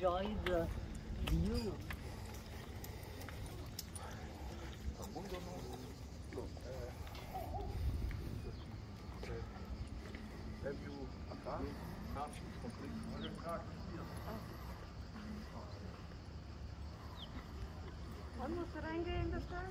enjoy the view. Have you a car? Car complete. Und musst du reingehen in das Stall